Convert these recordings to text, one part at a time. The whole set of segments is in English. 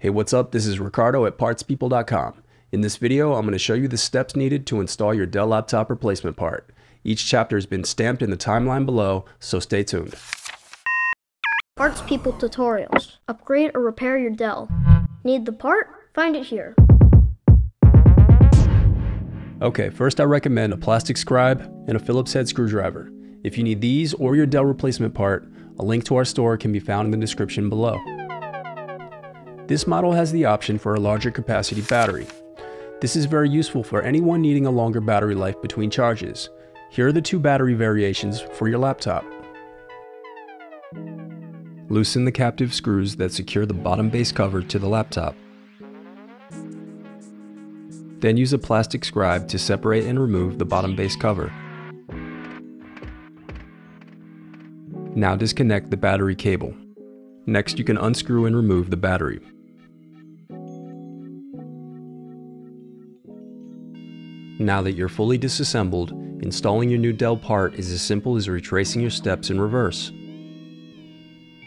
Hey, what's up? This is Ricardo at partspeople.com. In this video, I'm going to show you the steps needed to install your Dell laptop replacement part. Each chapter has been stamped in the timeline below, so stay tuned. Parts People Tutorials. Upgrade or repair your Dell. Need the part? Find it here. Okay, first I recommend a plastic scribe and a Phillips head screwdriver. If you need these or your Dell replacement part, a link to our store can be found in the description below. This model has the option for a larger capacity battery. This is very useful for anyone needing a longer battery life between charges. Here are the two battery variations for your laptop. Loosen the captive screws that secure the bottom base cover to the laptop. Then use a plastic scribe to separate and remove the bottom base cover. Now disconnect the battery cable. Next you can unscrew and remove the battery. Now that you're fully disassembled, installing your new Dell part is as simple as retracing your steps in reverse.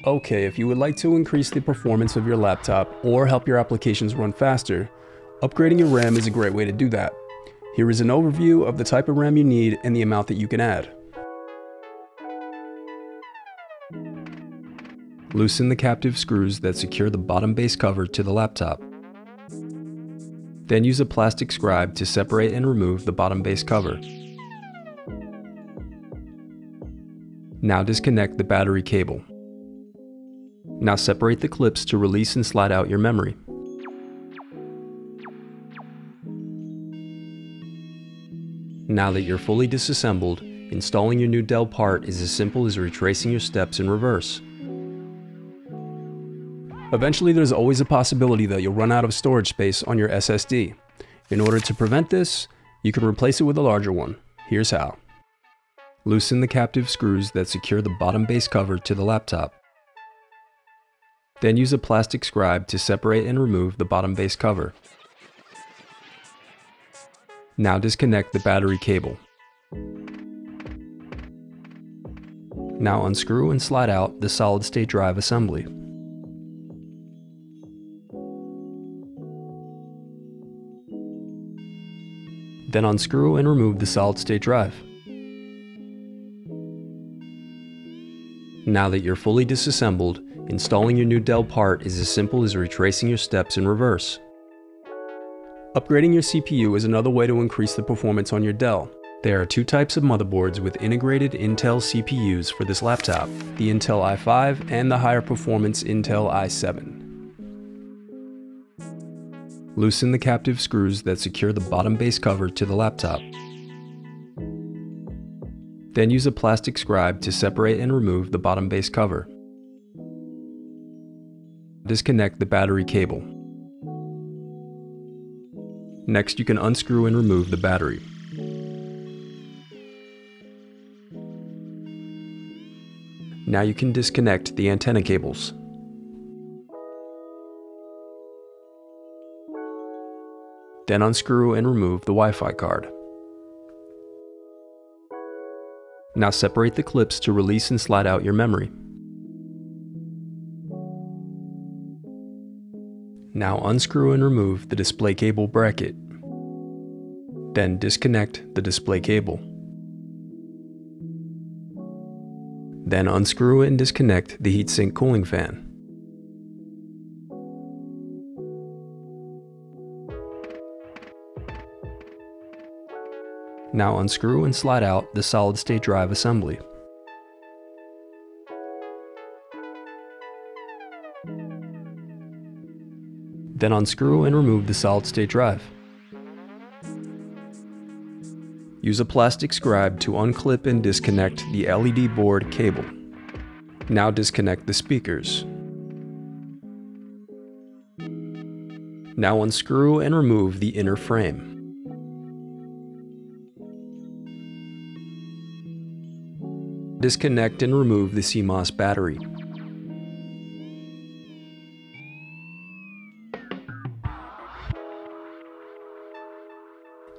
Okay, if you would like to increase the performance of your laptop or help your applications run faster, upgrading your RAM is a great way to do that. Here is an overview of the type of RAM you need and the amount that you can add. Loosen the captive screws that secure the bottom base cover to the laptop. Then use a plastic scribe to separate and remove the bottom base cover. Now disconnect the battery cable. Now separate the clips to release and slide out your memory. Now that you're fully disassembled, installing your new Dell part is as simple as retracing your steps in reverse. Eventually there's always a possibility that you'll run out of storage space on your SSD. In order to prevent this, you can replace it with a larger one. Here's how. Loosen the captive screws that secure the bottom base cover to the laptop. Then use a plastic scribe to separate and remove the bottom base cover. Now disconnect the battery cable. Now unscrew and slide out the solid state drive assembly. Then unscrew and remove the solid state drive. Now that you're fully disassembled, installing your new Dell part is as simple as retracing your steps in reverse. Upgrading your CPU is another way to increase the performance on your Dell. There are two types of motherboards with integrated Intel CPUs for this laptop, the Intel i5 and the higher performance Intel i7. Loosen the captive screws that secure the bottom base cover to the laptop. Then use a plastic scribe to separate and remove the bottom base cover. Disconnect the battery cable. Next, you can unscrew and remove the battery. Now you can disconnect the antenna cables. Then unscrew and remove the Wi-Fi card. Now separate the clips to release and slide out your memory. Now unscrew and remove the display cable bracket. Then disconnect the display cable. Then unscrew and disconnect the heatsink cooling fan. Now unscrew and slide out the solid state drive assembly. Then unscrew and remove the solid state drive. Use a plastic scribe to unclip and disconnect the LED board cable. Now disconnect the speakers. Now unscrew and remove the inner frame. Disconnect and remove the CMOS battery.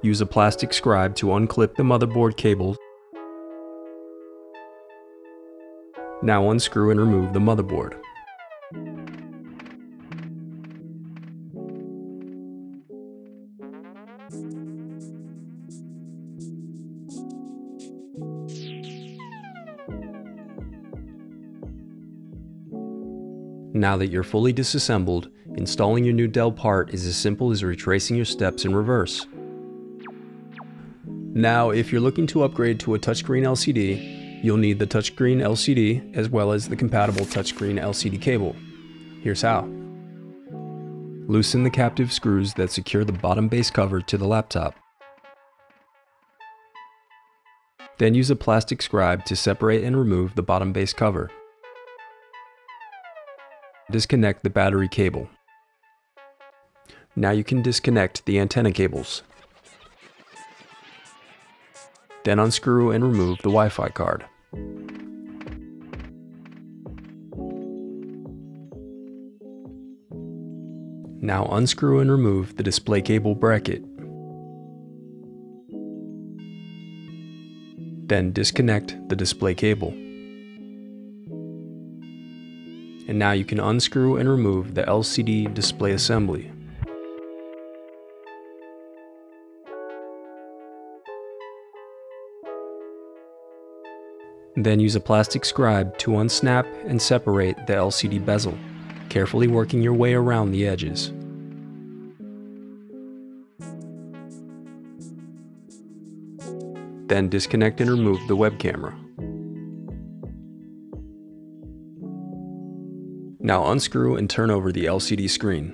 Use a plastic scribe to unclip the motherboard cable. Now unscrew and remove the motherboard. Now that you're fully disassembled, installing your new Dell part is as simple as retracing your steps in reverse. Now, if you're looking to upgrade to a touchscreen LCD, you'll need the touchscreen LCD as well as the compatible touchscreen LCD cable. Here's how. Loosen the captive screws that secure the bottom base cover to the laptop. Then use a plastic scribe to separate and remove the bottom base cover. Disconnect the battery cable. Now you can disconnect the antenna cables. Then unscrew and remove the Wi-Fi card. Now unscrew and remove the display cable bracket. Then disconnect the display cable. And now you can unscrew and remove the LCD display assembly. Then use a plastic scribe to unsnap and separate the LCD bezel, carefully working your way around the edges. Then disconnect and remove the web camera. Now unscrew and turn over the LCD screen.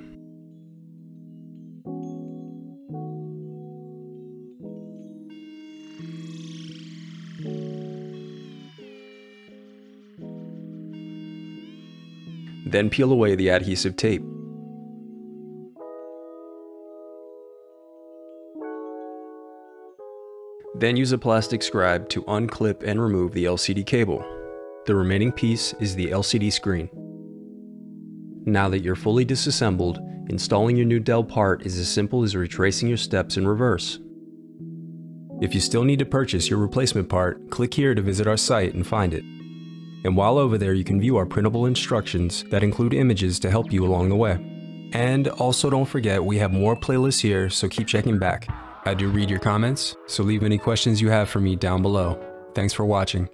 Then peel away the adhesive tape. Then use a plastic scribe to unclip and remove the LCD cable. The remaining piece is the LCD screen. Now that you're fully disassembled, installing your new Dell part is as simple as retracing your steps in reverse. If you still need to purchase your replacement part, click here to visit our site and find it. And while over there, you can view our printable instructions that include images to help you along the way. And also don't forget, we have more playlists here, so keep checking back. I do read your comments, so leave any questions you have for me down below. Thanks for watching.